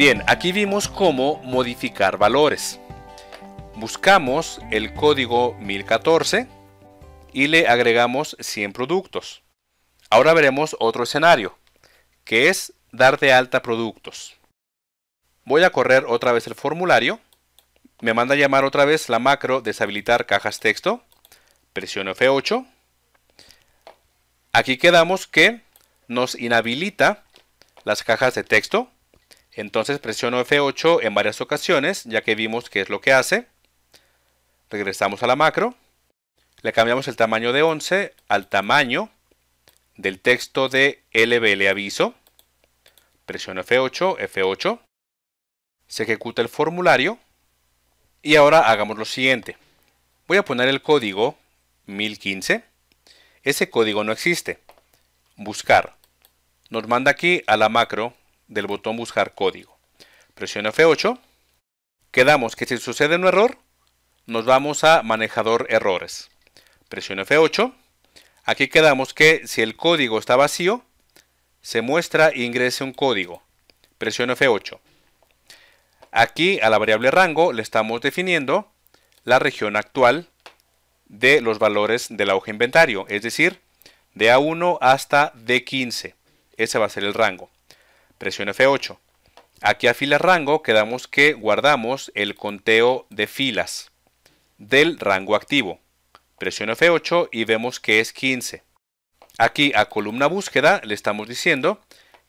Bien, aquí vimos cómo modificar valores. Buscamos el código 1014 y le agregamos 100 productos. Ahora veremos otro escenario, que es dar de alta productos. Voy a correr otra vez el formulario. Me manda a llamar otra vez la macro deshabilitar cajas texto. Presiono F8. Aquí quedamos que nos inhabilita las cajas de texto. Entonces presiono F8 en varias ocasiones, ya que vimos qué es lo que hace. Regresamos a la macro. Le cambiamos el tamaño de 11 al tamaño del texto de LBL aviso. Presiono F8, F8. Se ejecuta el formulario. Y ahora hagamos lo siguiente. Voy a poner el código 1015. Ese código no existe. Buscar. Nos manda aquí a la macro del botón buscar código. Presiono F8. Quedamos que si sucede un error, nos vamos a manejador errores. Presiono F8. Aquí quedamos que si el código está vacío, se muestra e ingrese un código. Presiono F8. Aquí a la variable rango le estamos definiendo la región actual de los valores de la hoja inventario, es decir, de A1 hasta D15. Ese va a ser el rango. Presiono F8. Aquí a fila rango quedamos que guardamos el conteo de filas del rango activo. Presiono F8 y vemos que es 15. Aquí a columna búsqueda le estamos diciendo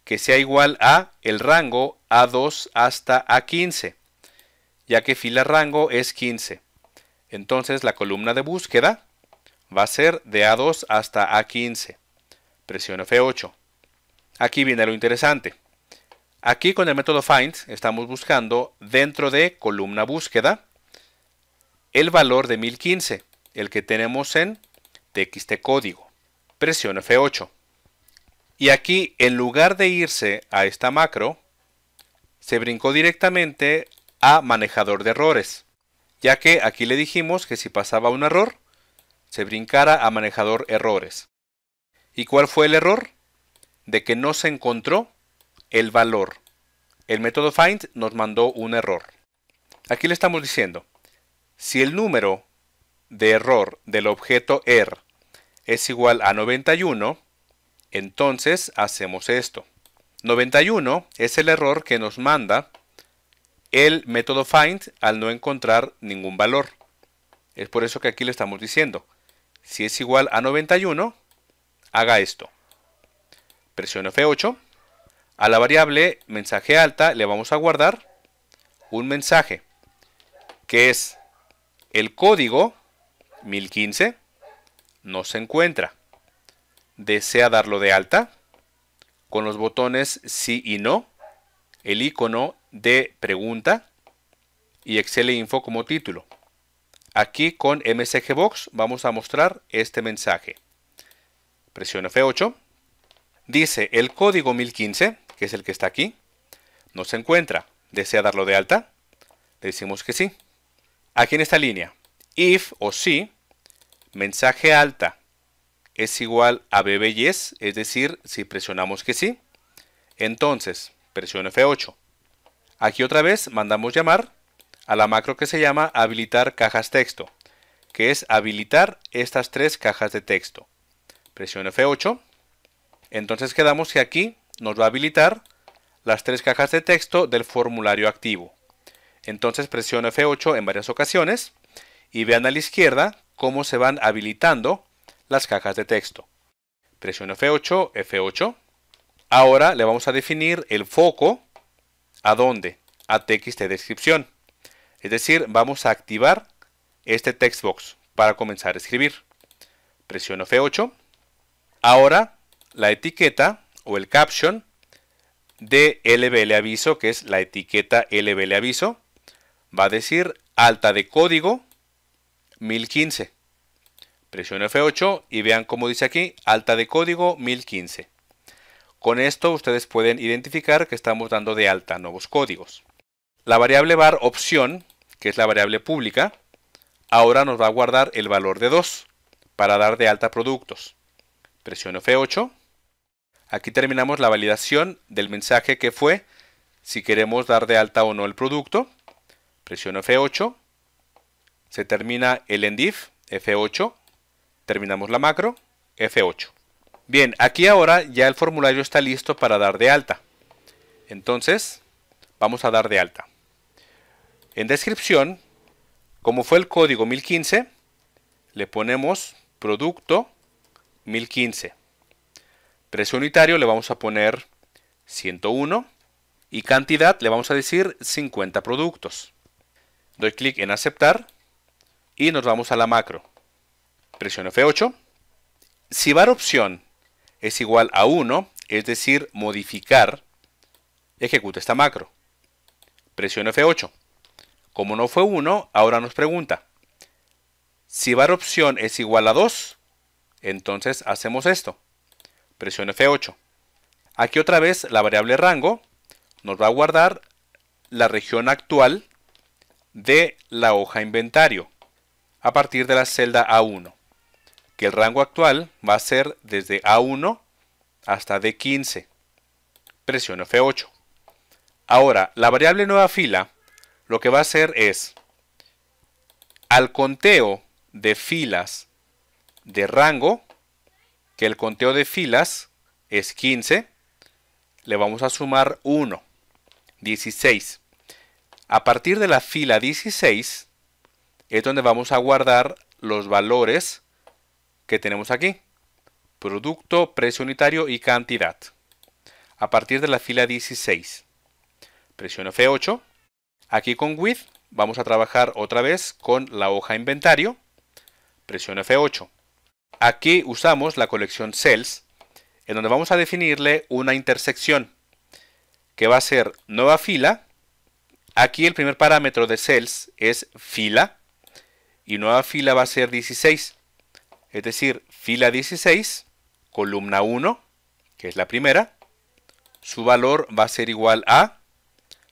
que sea igual a el rango A2 hasta A15, ya que fila rango es 15. Entonces la columna de búsqueda va a ser de A2 hasta A15. Presiono F8. Aquí viene lo interesante. Aquí con el método find estamos buscando dentro de columna búsqueda el valor de 1015, el que tenemos en txt código presiono F8. Y aquí, en lugar de irse a esta macro, se brincó directamente a manejador de errores, ya que aquí le dijimos que si pasaba un error, se brincara a manejador errores. ¿Y cuál fue el error? De que no se encontró el valor. El método find nos mandó un error. Aquí le estamos diciendo, si el número de error del objeto er es igual a 91, entonces hacemos esto. 91 es el error que nos manda el método find al no encontrar ningún valor. Es por eso que aquí le estamos diciendo, si es igual a 91, haga esto. Presiono F8. A la variable mensaje alta le vamos a guardar un mensaje que es el código 1015 no se encuentra. ¿Desea darlo de alta? Con los botones sí y no, el icono de pregunta y Excel Info como título. Aquí con MSG Box vamos a mostrar este mensaje. Presiono F8. Dice el código 1015, que es el que está aquí, no se encuentra. ¿Desea darlo de alta? Le decimos que sí. Aquí en esta línea, if o si mensaje alta es igual a BB yes, es decir, si presionamos que sí, entonces presiono F8. Aquí otra vez mandamos llamar a la macro que se llama habilitar cajas texto, que es habilitar estas tres cajas de texto. Presiono F8. Entonces quedamos que aquí nos va a habilitar las tres cajas de texto del formulario activo. Entonces presiono F8 en varias ocasiones y vean a la izquierda cómo se van habilitando las cajas de texto. Presiono F8, F8. Ahora le vamos a definir el foco. ¿A dónde? A TXT descripción. Es decir, vamos a activar este textbox para comenzar a escribir. Presiono F8. Ahora la etiqueta o el caption de LBL aviso, que es la etiqueta LBL aviso, va a decir alta de código 1015. Presiono F8 y vean cómo dice aquí, alta de código 1015. Con esto ustedes pueden identificar que estamos dando de alta nuevos códigos. La variable var opción, que es la variable pública, ahora nos va a guardar el valor de 2 para dar de alta productos. Presiono F8. Aquí terminamos la validación del mensaje que fue si queremos dar de alta o no el producto. Presiono F8. Se termina el endif, F8. Terminamos la macro, F8. Bien, aquí ahora ya el formulario está listo para dar de alta. Entonces, vamos a dar de alta. En descripción, como fue el código 1015, le ponemos producto 1015. Precio unitario le vamos a poner 101 y cantidad le vamos a decir 50 productos. Doy clic en aceptar y nos vamos a la macro. Presiono F8. Si var opción es igual a 1, es decir, modificar, ejecuta esta macro. Presiono F8. Como no fue 1, ahora nos pregunta. Si var opción es igual a 2, entonces hacemos esto. Presiono F8. Aquí otra vez la variable rango nos va a guardar la región actual de la hoja inventario a partir de la celda A1, que el rango actual va a ser desde A1 hasta D15. Presiono F8. Ahora, la variable nueva fila lo que va a hacer es, al conteo de filas de rango, que el conteo de filas es 15, le vamos a sumar 1. 16. A partir de la fila 16 es donde vamos a guardar los valores que tenemos aquí. Producto, precio unitario y cantidad. A partir de la fila 16. Presiono F8. Aquí con with vamos a trabajar otra vez con la hoja inventario. Presiono F8. Aquí usamos la colección cells en donde vamos a definirle una intersección que va a ser nueva fila. Aquí el primer parámetro de cells es fila y nueva fila va a ser 16. Es decir, fila 16, columna 1, que es la primera. Su valor va a ser igual a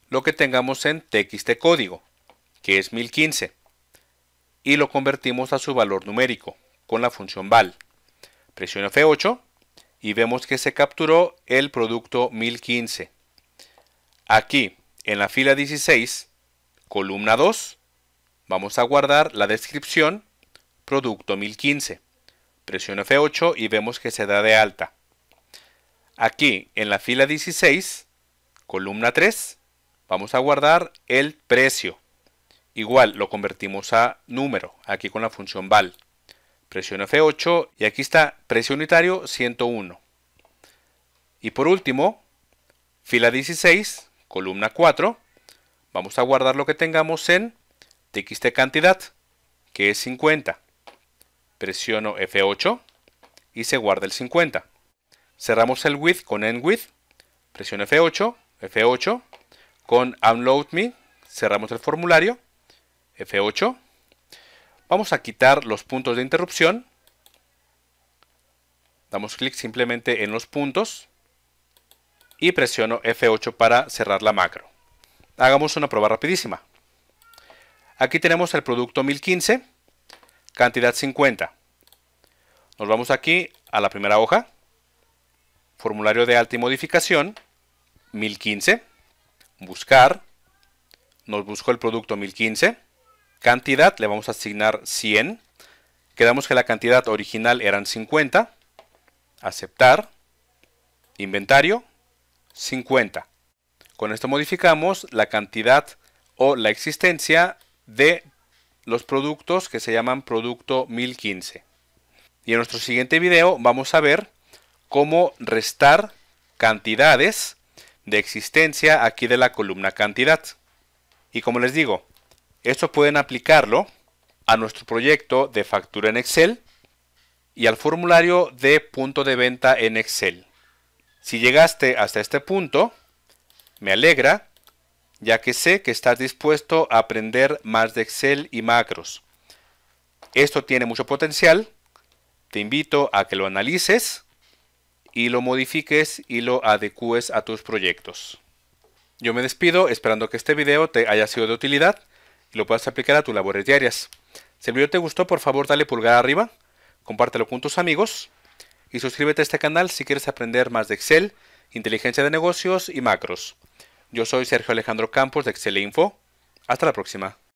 lo que tengamos en txt código, que es 1015. Y lo convertimos a su valor numérico con la función val. Presiono F8 y vemos que se capturó el producto 1015. Aquí, en la fila 16, columna 2, vamos a guardar la descripción producto 1015. Presiono F8 y vemos que se da de alta. Aquí, en la fila 16, columna 3, vamos a guardar el precio. Igual lo convertimos a número, aquí con la función val. Presiono F8 y aquí está precio unitario 101. Y por último, fila 16, columna 4, vamos a guardar lo que tengamos en txt cantidad, que es 50. Presiono F8 y se guarda el 50. Cerramos el with con endWidth, presiono F8, F8, con unloadMe, cerramos el formulario, F8. Vamos a quitar los puntos de interrupción. Damos clic simplemente en los puntos y presiono F8 para cerrar la macro. Hagamos una prueba rapidísima. Aquí tenemos el producto 1015, cantidad 50. Nos vamos aquí a la primera hoja, formulario de alta y modificación, 1015, buscar, nos buscó el producto 1015, cantidad le vamos a asignar 100, quedamos que la cantidad original eran 50, aceptar, inventario, 50. Con esto modificamos la cantidad o la existencia de los productos que se llaman producto 1015. Y en nuestro siguiente video vamos a ver cómo restar cantidades de existencia aquí de la columna cantidad. Y como les digo, esto pueden aplicarlo a nuestro proyecto de factura en Excel y al formulario de punto de venta en Excel. Si llegaste hasta este punto, me alegra, ya que sé que estás dispuesto a aprender más de Excel y macros. Esto tiene mucho potencial, te invito a que lo analices y lo modifiques y lo adecues a tus proyectos. Yo me despido esperando que este video te haya sido de utilidad y lo puedas aplicar a tus labores diarias. Si el video te gustó, por favor dale pulgar arriba, compártelo con tus amigos y suscríbete a este canal si quieres aprender más de Excel, inteligencia de negocios y macros. Yo soy Sergio Alejandro Campos de Excel Info. Hasta la próxima.